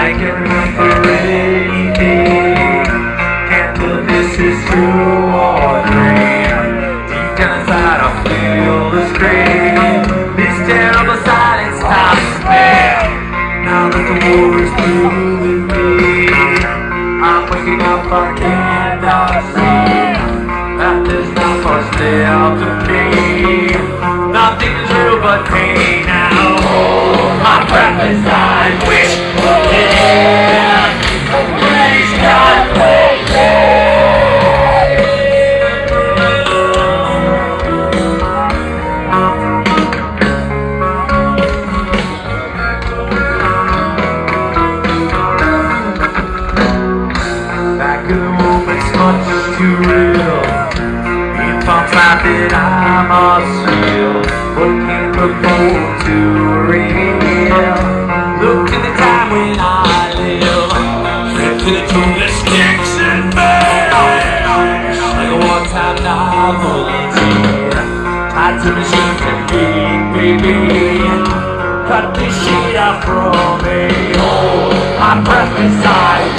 I can remember anything. Can't tell if this is true or dream. Deep down inside, I feel the scream. This terrible silence stops me. Now that the war is through with me, I'm waking up, I cannot see that there's not much left of me. Nothing is real but pain now. My breath as I wish Feel. Looking look forward to real. Look to the time when I live. To the tune that sticks and bells. Like a one-time novelty. Tied to machines and beat, baby. Cut this shit out from me. Hold my breath as I